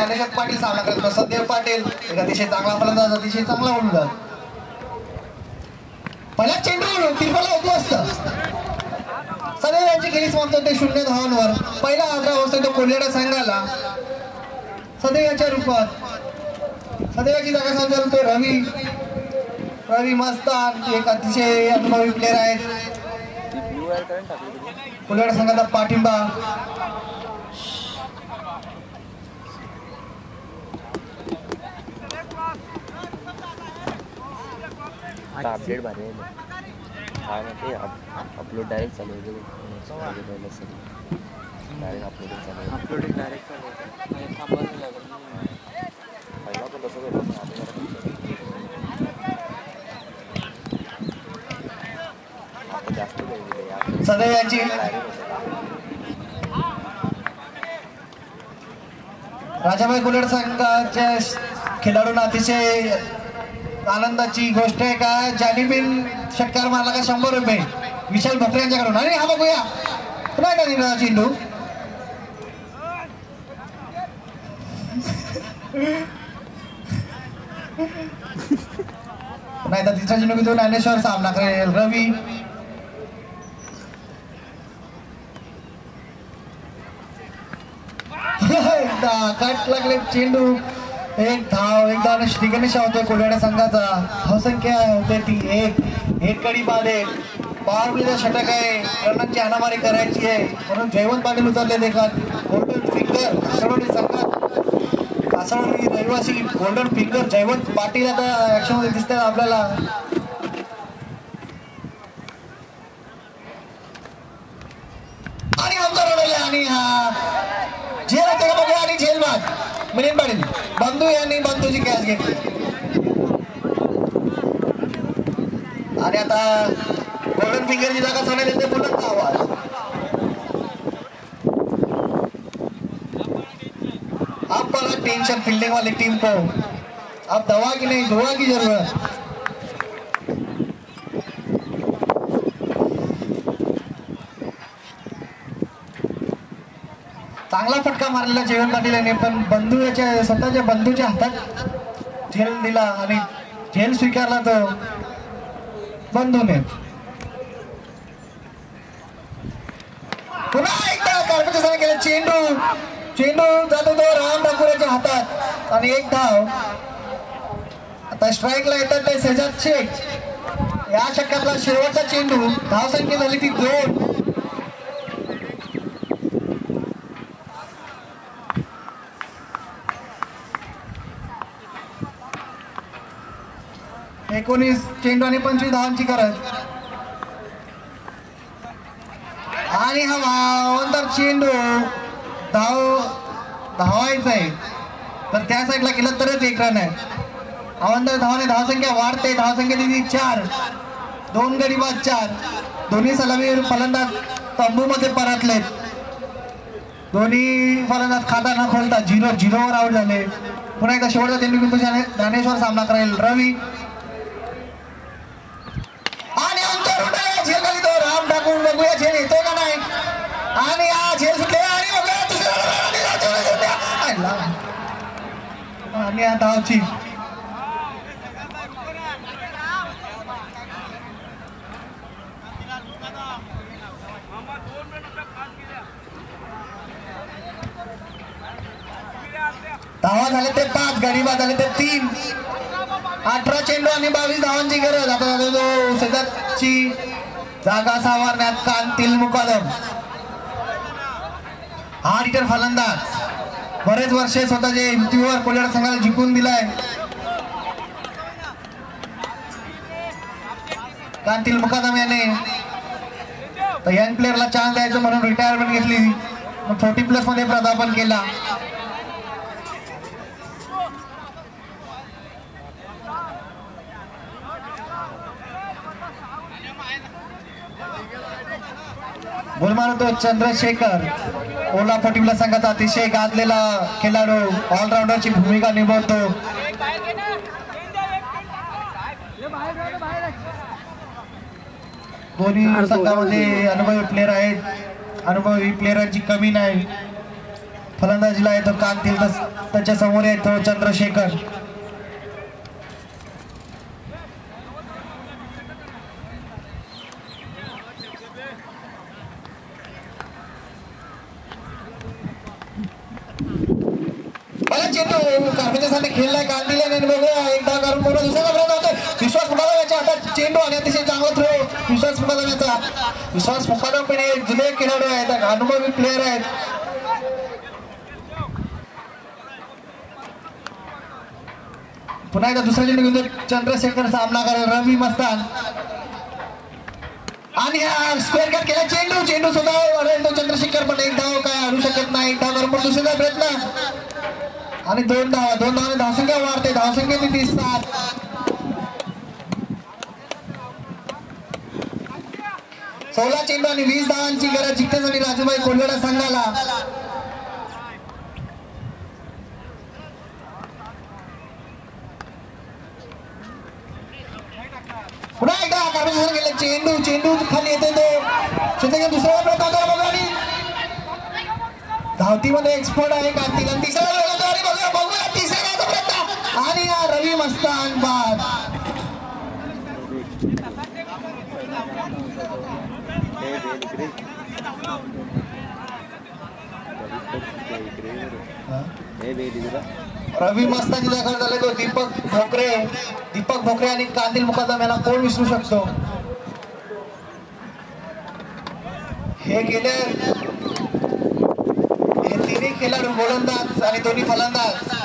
ज्ञानेश्वर पाटील सामना करत प्रसाददेव पाटील. एक अतिशय चांगला फलंदाज अतिशय चांगला फलंदाज पहिला चेंडू तिरपला होतो असत. सदैव यांची खेळीच समाप्त ते शून्य धावांवर. पहिला आग्रह असतो तो कोल्हेडा संघाला. सदैव यांच्या रूपात. सदैवाची जागा संचालतो रवी. रवी मस्तान एक अतिशय अनुभवी प्लेअर आहेत. कोल्हेडा संघाचा पाठिंबा. आता अपडेट भारी आहे. काय माहिती अपलोड डायरेक्ट चालू पहिलं सगळं डायरेक्ट अपलोडिंग चालू अपलोडिंग डायरेक्ट लागेल पहिला होतं आता आता जास्त वेळ सदैव यांची होतं. राजाबाई कुलेड संघाच्या खेळाडूंना अतिशय आनंदाची गोष्ट आहे का? जालिबीन षटकार मारला का शंभर रुपये? विशाल भत्रे यांच्याकडून. अरे हा बघूया. पुन्हा का निर्णय चेंडू नाही तर तिसऱ्या चेंडू घेऊन ज्ञानेश्वर सामना करेल. रवी. कट लागले चेंडू एक धाव एकदा श्रीगणेश होते कोल्हाड्या संघाचा. धावसंख्या होते ती एक. एक कडी बाद एक. पॉवर प्लेचा षटक आहे. रणांची हाणामारी करायची आहे. म्हणून जयवंत पाटील उतरले देखत. गोल्डन फिंगर कासरवडी संघात. कासरवडी रहिवासी गोल्डन फिंगर जयवंत पाटील आता ऍक्शनमध्ये दिसतात आपल्याला आणि आमदार उडवले आणि हा झेल आता बघूया आणि झेल बाद मिलिंद पाटील बंधू यांनी बंधूची कॅच घेतली. आणि आता गोल्डन फिंगरची जागा सांगण्यात येते पुन्हा आवाज. अब बड़ा टेंशन फील्डिंग वाली टीम को. आप दवा की नहीं दुआ की जरूरत. चांगला फटका मारलेला जेवण पाटील यांनी पण बंधू याच्या स्वतःच्या बंधूच्या हातात झेल दिला आणि झेल स्वीकारला तो. बंधूने पुन्हा एकदा कर्मचाऱ्याने केला चेंडू. चेंडू जातो तो राम ठाकूरच्या हातात. आणि एक धाव. आता स्ट्राईकला येतात ते सेजाद शेख. या षटकातला शेवटचा चेंडू. धाव संख्या झाली ती दोन. एकोणीस चेंडू आणि पंचवीस धावांची गरज. आणि हा वावंतर चेंडू. धाव धावायचा आहे तर त्या साईडला गेलं तरच एक रन आहे. अवंतर धावाने धावसंख्या वाढते. धावसंख्या दिली चार. दोन गडी बाद चार. दोन्ही सलामी फलंदाज तंबूमध्ये परतलेत. दोन्ही फलंदाज खाता न खोलता झिरो झिरोवर आउट झाले. पुन्हा एकदा शेवटचा चेंडू घेऊन तो ज्ञानेश्वर सामना करेल रवी आणि अंतर उडाला, झेल खाली तो राम टाकून बघूया झेल येतो का नाही? आणि हा झेल सुटले आणि बघूया दुसऱ्या आणि राजाने धावची धावा झाले ते पाच गरीबा झाले ते तीन. अठरा चेंडू आणि बावीस धावांची गरज. आता जातो जागा सावरण्यात कांतील मुकादम. हा रिटर फलंदाज. बरेच वर्षे स्वतःचे हिमतीवर कोल्हाड संघाला जिंकून दिलाय. कांतील मुकादम याने तर यंग प्लेअरला चान्स द्यायचं म्हणून रिटायरमेंट घेतली. फोर्टी प्लसमध्ये पदार्पण केला. गोल मारतो चंद्रशेखर ओला फटिवला संघाचा अतिशय गाजलेला खेळाडू ऑलराऊंडरची भूमिका निभावतो. दोन्ही संघामध्ये अनुभवी प्लेअर आहेत. अनुभवी प्लेअरांची कमी नाही. फलंदाजीला येतो कांतील तस- त्याच्यासमोर येतो चंद्रशेखर. मला चेंडू कार्पेच्यासाठी खेळलाय. कांदिल आणि बघूया. एकदा करून पूर्ण दुसऱ्या प्रयत्न जातोय विश्वास मुकादम याच्या हातात चेंडू आणि अतिशय चांगला थ्रो विश्वास मुकादम याचा. विश्वास मुकादम पण हे जुने खेळाडू आहेत. अनुभवी प्लेअर आहेत. पुन्हा एकदा दुसऱ्या चेंडू घेऊन चंद्रशेखर सामना करेल. रवी मस्तान. आणि हा स्क्वेअर कट केला चेंडू. चेंडू सुद्धा चंद्रशेखर पण एक धाव काय आणू शकत नाही. एक धाव करून पण दुसऱ्या प्रयत्न. आणि दोन धावा दोन धावाने धावसंख्या वाढते धावसंख्या किती? सात सोळा चेंडू आणि वीस धावांची गरज जिंकण्यासाठी राजूबाई कोलगडा संघाला. पुन्हा एकदा कार्पेशन गेले चेंडू चेंडू खाली येते तो. शेतकरी दुसऱ्या प्रयत्न धावतीमध्ये एक्सपर्ट आहे कार्तिक. आणि तिसरा आणि रवी मस्तान बाद रवी मस्तानी दाखल झाले तो दीपक भोकरे. दीपक भोकरे आणि कांदिल मुकादम याला कोण विसरू शकतो? हे गेले. हे तिन्ही खेळाडू गोलंदाज आणि दोन्ही फलंदाज.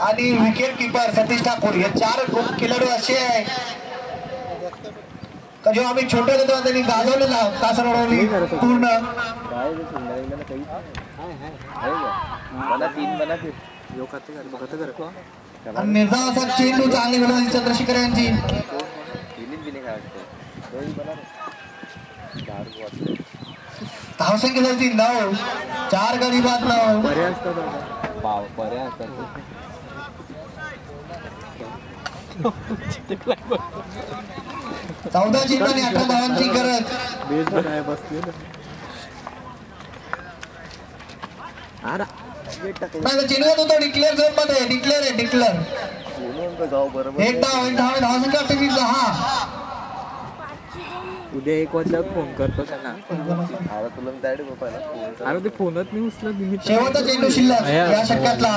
आणि विकेट किपर सतीश ठाकूर. हे चार खेळाडू असे आहे. का जेव्हा आम्ही छोटे होतो तेव्हा त्यांनी गाजवलेला कासरवडवली पूर्ण काय रे सुंदर आणि निर्धाव असा चेंडू चांगली गोलंदाजी चंद्रशेखर यांची. धावसंख्या झाली नऊ. चार गडी बाद नऊ. बरे असतात आता. असतात. चौदा चेंडू आणि अठरा धावांची गरज. अरे चेंडू तो डिक्लेअर झोनमध्ये डिक्लेअर आहे डिक्लेअर एक धाव एक धाव ती दहा उद्या एक वाजता फोन करतो त्यांना. आता तुला मी डायरेक्ट अरे ते फोनच नाही उचलत मी शेवटचा चेंडू शिल्लक या षटकातला.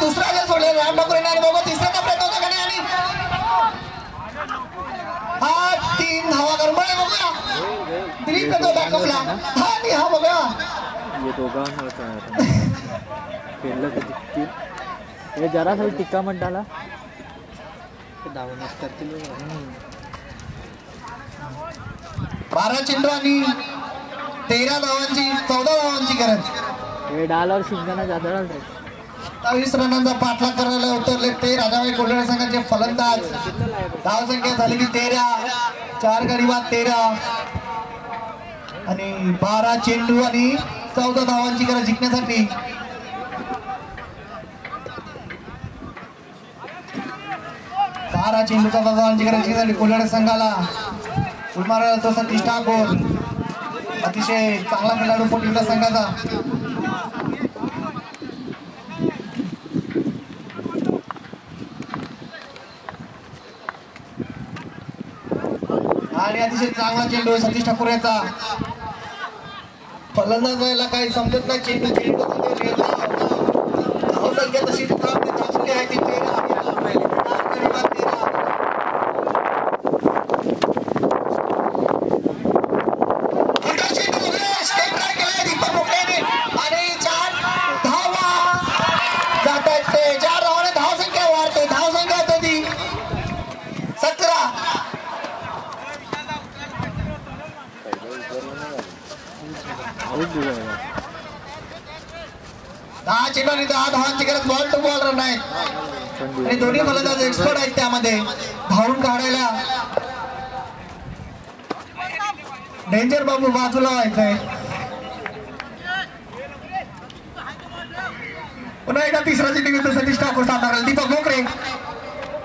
दुसरा झेल सोडलेला राम ठाकूर आणि बघा तिसऱ्याचा प्रयत्न होता का आणि हा तीन धावा करमोय बघा दिलीप येतो दाखवला हा आणि हा बघा ये दोघांना खेळलं तर जिंकतील हे जरा थोडी टिक्का। म्हणताला धावूनच करतील बारा चेंडू आणि तेरा धावांची चौदा धावांची गरज. हे डालावर शिंगाना रे सत्तावीस रनांचा पाठलाग करायला उतरले ते राजाबाई कोल्हाडे संघाचे फलंदाज. धाव संख्या झालेली तेरा. चार गडी बाद तेरा. आणि बारा चेंडू आणि चौदा धावांची गरज जिंकण्यासाठी. बारा चेंडू चौदा धावांची गरज जिंकण्यासाठी कोल्हाडे संघाला. उलमारा तो सतीश ठाकूर अतिशय चांगला खेळाडू पण पोटीला संघाचा. आणि अतिशय चांगला चेंडू आहे सतीश ठाकूर याचा. फलंदाज व्हायला काही समजत नाही. चेंडू चेंडू धावसंख्या तशी आहे ती तेरा चार गडी बाद तेरा. मोठा चेंडू वगैरे स्टेप ड्राइव्ह केलाय दीपक भोकडेने. आणि चार धावा जात आहेत ते चार धावाने धावसंख्या वाढते धावसंख्या होते ती सतरा दहा चेंडू आणि दहा धावांची गरज बॉल टू बॉल रन आहेत आणि दोन्ही फलंदाज एक्सपर्ट आहेत त्यामध्ये. धावून काढायला. डेंजर बाबू बाजूला व्हायचंय. पुन्हा एकदा तिसरा चेंडू घेतो सतीश ठाकूर सातारा दीपक भोकरे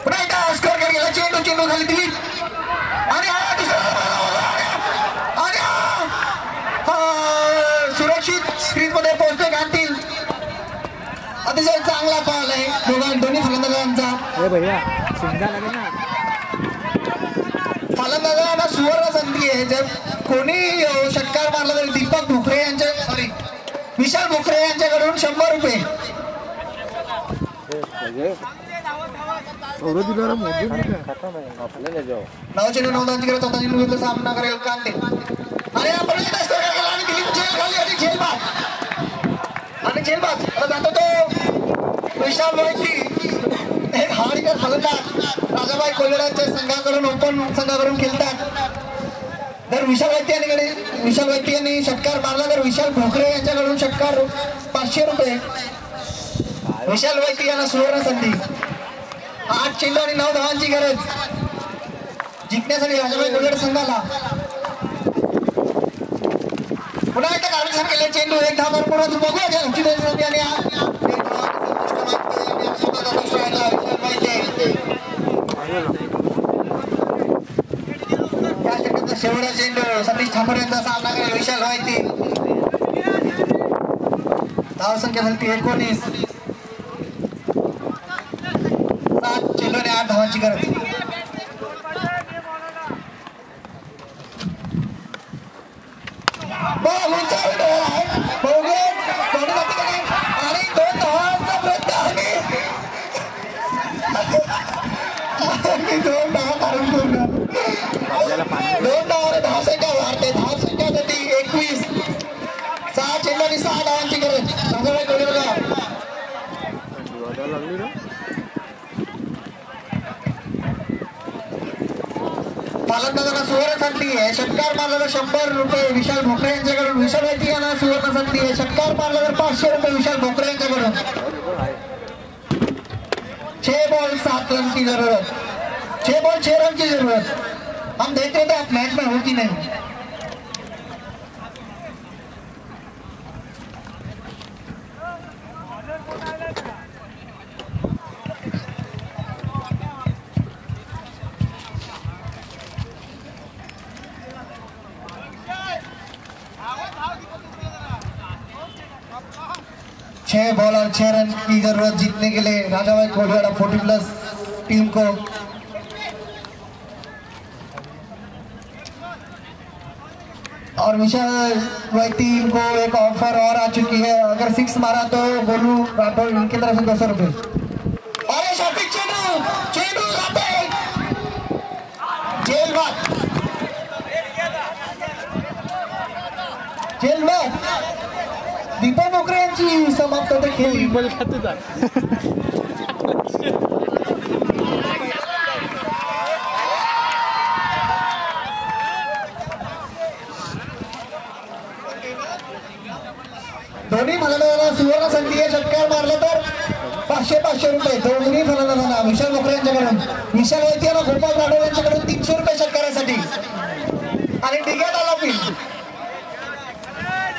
पुन्हा एकदा स्कोर गेला. चेंडू चेंडू खाली दिली. आणि हा दुसरा आणि हा. सुरक्षित स्क्रीन मध्ये पोहोचले घालतील अतिशय चांगला पाल आहे. ए भैया शिंगा लागेल ना. फलंदाजांना सुवर्ण संधी आहे. जर कोणी षटकार मारला तरी दीपक भुकरे यांच्या सॉरी विशाल भुकरे यांच्याकडून शंभर रुपये. नऊ चेंडू नऊ सामना करेल आणि आपण एकदा स्कोर केला आणि दिलीप झेल खाली आणि झेलबाद आणि झेलबाद आता जातो तो. विशाल मोहिती एक हाडीकर फलंदाज राजाबाई कोल्हेरांच्या संघाकडून ओपन संघाकडून खेळतात. तर विशाल वैद्य यांनी विशाल वैद्य यांनी षटकार मारला तर विशाल भोकरे यांच्याकडून षटकार पाचशे रुपये. विशाल वैद्य यांना सुवर्ण संधी. आठ चेंडू आणि नऊ धावांची गरज. जिंकण्यासाठी राजाबाई कोल्हेर संघाला. पुन्हा एकदा कारवाई केले चेंडू एक धाव पूर्ण बघूया त्या संधी आणि हा- चेंडू सतीश ठाकूर यांचा सामना करेल विशाल वैद्य धाव संख्या झाली एकोणीस सात चेंडूने आठ धावांची गरज. फलंदाजांना सुवर्ण संधी आहे. षटकार मारला तर शंभर रुपये विशाल भोकरे यांच्याकडून. विशाल वैद्य यांना सुवर्ण संधी आहे. षटकार मारला तर पाचशे रुपये विशाल भोकरे यांच्याकडून. छे बॉल सात रन की जरूरत. छे बॉल छे रन की जरूरत. हम देख रहे थे आप मैच में होती नहीं. छह बॉल और छह रन की ज़रूरत जीतने के लिए राजा भाई कोटवाड़ा फोर्टी प्लस टीम को। और विशाल भाई टीम को एक ऑफ़र और आ चुकी है। अगर सिक्स मारा तो गोलू राठौर इनकी तरफ़ से दो सौ रुपये जेल दीपक मोकरे यांची समाप्त तुझा दोन्ही फलंदाजांना सुवर्ण संधी आहे षटकार मारला तर पाचशे पाचशे रुपये. दोन्ही फलंदाजांना विशाल मोकरे यांच्याकडून. विशाल यांना गोपाल राठोड यांच्याकडून तीनशे रुपये षटकारासाठी. आणि डिग्यात आला पिल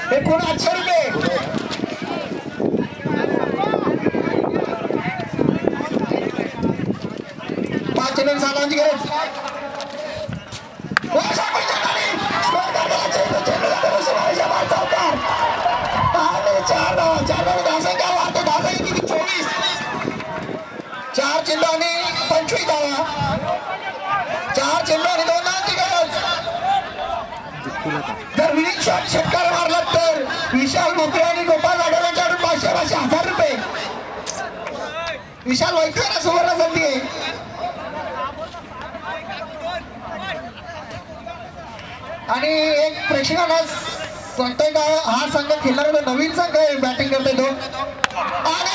एकूण आठशे रुपये पाच चेंडू सालांची गरज वर्षा पंचनाली, स्कोर करण्याला चेंडू, चेंडू जातो शिवाजीच्या मार चौकार. आणि चार धावा, चार धावा धावसंख्या वाढते, धावसंख्या किती? चोवीस. चार चेंडू आणि पंचवीस धावा चार चेंडू आणि दोन धावांची गरज जर विनिंग शॉट षटकार मारला आणि गोपाल पाचशे पाचशे हजार रुपये विशाल वैकर सुवर्ण संधी आहे आणि एक प्रेक्षकांना सांगतोय का हा संघ खेळणार नवीन संघ आहे बॅटिंग करते तो आणि